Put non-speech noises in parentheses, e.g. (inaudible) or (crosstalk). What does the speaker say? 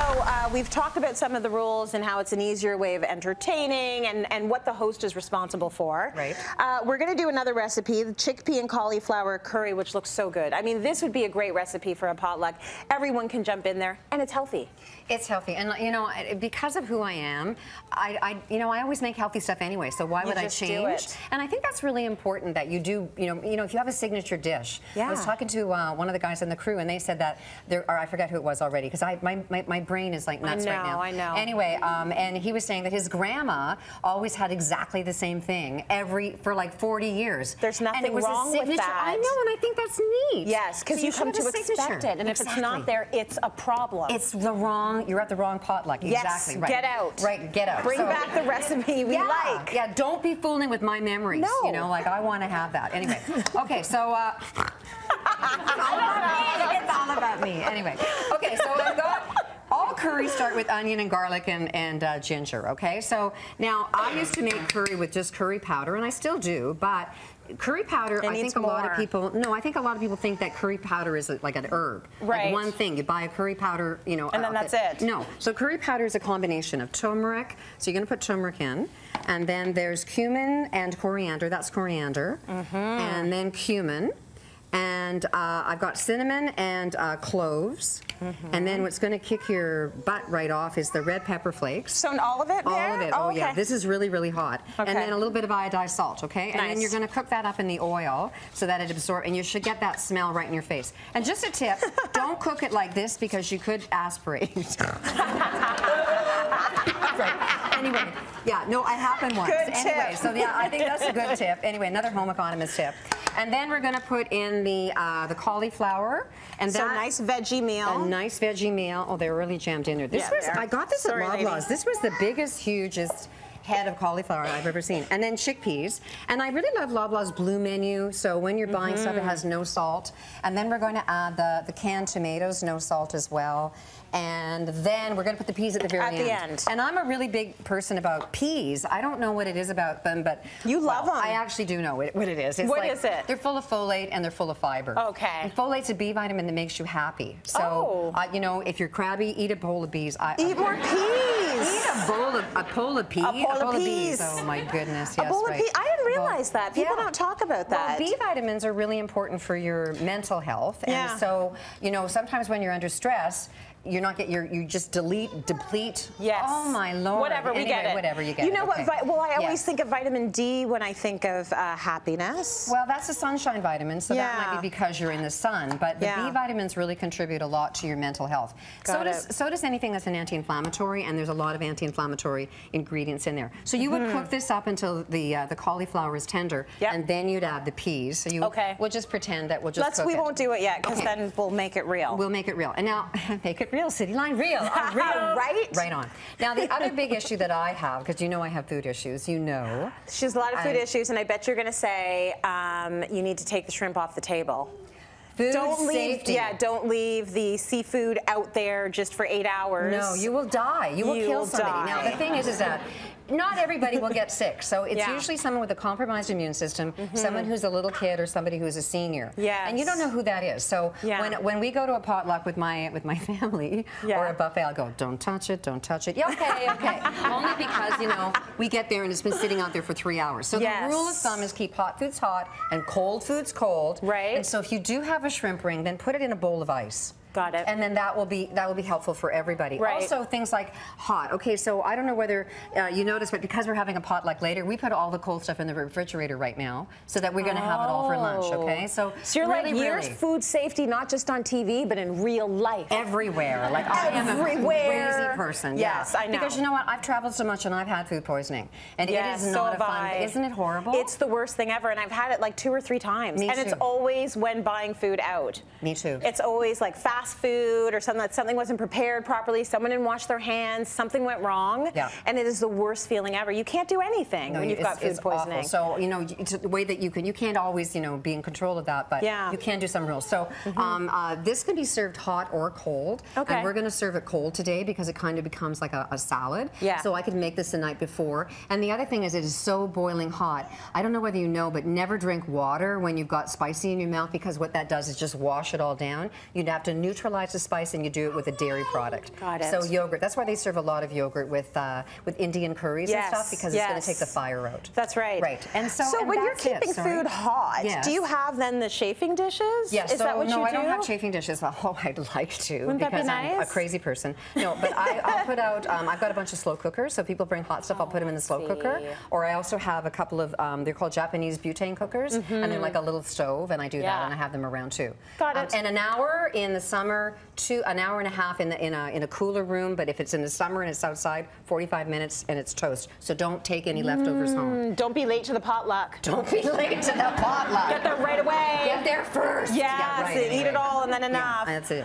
uh, we've talked about some of the rules and how it's an easier way of entertaining and, and what the host is responsible for. Right. Uh, we're going to do another recipe, the chickpea and cauliflower curry, which looks so good. I mean, this would be a great recipe for a potluck. Everyone can jump in there, and it's healthy. It's healthy, and you know, because of who I am, I, I you know, I always make healthy stuff anyway. So why You would I change? it. And I think that's really important that you do. You know, you know, if you have a signature dish. Yeah. I was talking to uh, one of the guys in the crew, and they said that there, or I forget who it was already, because I my, my my brain is like nuts right now. I know. Anyway, um, and he was saying that his grandma always had exactly the same thing every for like 40 years. There's nothing it was a wrong with that. I know, and I think that's neat. Yes, because So you should come to expect it, and if it's not there, it's a problem. It's the wrong. You're at the wrong potluck. Yes, exactly. Right. get out. Right. Get out. Bring So- back the recipe we yeah, like. Yeah. Don't be fooling with my memories. No. You know, like I want to have that. Anyway. (laughs) Okay. So. Uh, (laughs) it's all about me. Anyway. Okay. So I've got. Curries start with onion and garlic and, and uh, ginger, okay? So now I used to make curry with just curry powder, and I still do, but curry powder, It I think a lot of people, no, I think a lot of people think that curry powder is like an herb. Right. Like one thing. You buy a curry powder, you know. And then that's outfit. it. No. So curry powder is a combination of turmeric. So you're going to put turmeric in, and then there's cumin and coriander. That's coriander, Mm-hmm. and then cumin, and uh, I've got cinnamon and uh, cloves, Mm-hmm. and then what's going to kick your butt right off is the red pepper flakes. So all of it All there? of it. Oh, yeah. okay. This is really, really hot. Okay. And then a little bit of iodized salt, okay? Nice. And then you're going to cook that up in the oil so that it absorbs, and you should get that smell right in your face. And just a tip, (laughs) don't cook it like this because you could aspirate. (laughs) (laughs) Anyway, yeah, no, I happened once. Good anyway, tip. so yeah, I think that's a good tip. Anyway, another home economist tip. And then we're going to put in the uh, the cauliflower, and so that nice veggie meal. a nice veggie meal. Oh, they're really jammed in there. This Yeah, was. I got this Sorry, at lady. Loblaws. This was the biggest, hugest head of cauliflower I've ever seen. And then chickpeas. And I really love Loblaws blue menu. So when you're buying stuff, it has no salt. And then we're going to add the, the canned tomatoes, no salt as well. And then we're going to put the peas at the very At the end. And I'm a really big person about peas. I don't know what it is about them, but You love well, them. I actually do know what what it is. It's What like, is it? They're full of folate and they're full of fiber. Okay. And folate's a B vitamin that makes you happy. So, Oh. uh, you know, if you're crabby, eat a bowl of bees. I, Eat more peas. Eat a bowl of a bowl of peas. A bowl of peas. Oh my goodness! A Yes, bowl of right. pea- I didn't Bowl- realize that. People Yeah. don't talk about that. Well, B vitamins are really important for your mental health, Yeah. and so you know sometimes when you're under stress, you're not get you just delete deplete. Yes. Oh my lord. Whatever, we get it. Whatever you get. You it, know what? okay. Vi- well, I always Yes. think of vitamin D when I think of uh, happiness. Well, that's a sunshine vitamin, so that might be because you're in the sun. But the Yeah. B vitamins really contribute a lot to your mental health. so Got does it. so does anything that's an anti-inflammatory, and there's a lot of anti-inflammatory ingredients in there. So you would cook this up until the uh, the cauliflower is tender. Yep. and then you'd add the peas. So you Okay. we'll just pretend that we'll just Let's. We it. won't do it yet because Okay. then we'll make it real. We'll make it real. And now, (laughs) make it real, Cityline real. (laughs) Real. Right? Right on. Now, the other big issue that I have, because you know I have food issues, you know. She has a lot of food I- issues, and I bet you're going to say um, you need to take the shrimp off the table. Food Don't leave. safety. Yeah, don't leave the seafood out there just for eight hours. No, you will die. You will You kill will somebody. Now the thing is, is that not everybody will get sick. So it's Yeah. Usually someone with a compromised immune system, mm-hmm. someone who's a little kid, or somebody who's a senior. Yes. And you don't know who that is. So Yeah. when when we go to a potluck with my with my (laughs) family Yeah. or a buffet, I'll go, don't touch it, don't touch it. Yeah, okay, okay. (laughs) Only because you know we get there and it's been sitting out there for three hours. So Yes. the rule of thumb is keep hot foods hot and cold foods cold. Right. And so if you do have a shrimp ring, then put it in a bowl of ice. Got it. And then that will be that will be helpful for everybody. Right. Also, things like hot. Okay, so I don't know whether uh, you noticed, but because we're having a potluck later, we put all the cold stuff in the refrigerator right now, so that we're going to have it all for lunch. Okay, so So you're really, like years really food safety, not just on TV, but in real life. everywhere. Like I am a Everywhere. crazy person. Yes, yeah. I know. Because you know what? I've traveled so much and I've had food poisoning, and Yes, it is so not a fun. I. Isn't it horrible? It's the worst thing ever, and I've had it like two or three times. Me and it's always when buying food out. Me too. It's always like fast food or something that something wasn't prepared properly, someone didn't wash their hands, something went wrong. Yeah. And it is the worst feeling ever. You can't do anything No, when you've got food it's awful. poisoning. So you know, it's the way that you can. You can't always, you know, be in control of that, but Yeah. You can do some rules. So um, uh, this can be served hot or cold. Okay. And we're going to serve it cold today because it kind of becomes like a, a salad. Yeah. So I could make this the night before. And the other thing is, it is so boiling hot. I don't know whether you know, but never drink water when you've got spicy in your mouth because what that does is just wash it all down. You'd have to neutralize the spice and you do it with a dairy product. Got it. So yogurt. That's why they serve a lot of yogurt with uh, with Indian curries Yes, and stuff because it's going to take the fire out. That's right. Right. And so, and when you're that's it, keeping food hot, Yes. do you have then the chafing dishes? Yes, Is so that what no, you I do? don't have chafing dishes. (laughs) Oh, I'd like to Wouldn't that be because I'm a crazy person. No, but I, I'll put out. Um, I've got a bunch of slow cookers, so people bring hot stuff. I'll put them in the slow cooker. Or I also have a couple of. Um, they're called Japanese butane cookers, and they're like a little stove, and I do Mm-hmm. Yeah. that, and I have them around too. Got Um, it. and an hour in the summer, two an hour and a half in the in a in a cooler room. But if it's in the summer and it's outside, 45 minutes and it's toast. So don't take any leftovers home. Mm, don't be late to the potluck. (laughs) Don't be late to the potluck. Get there right away. Get there first. Yes, Yeah, right, and eat it all and then Yeah, enough. that's it.